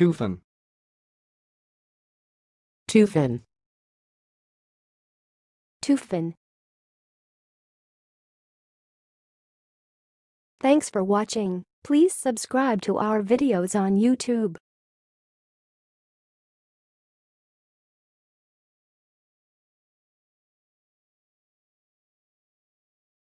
Tufin. Tufin. Tufin. Thanks for watching. Please subscribe to our videos on YouTube.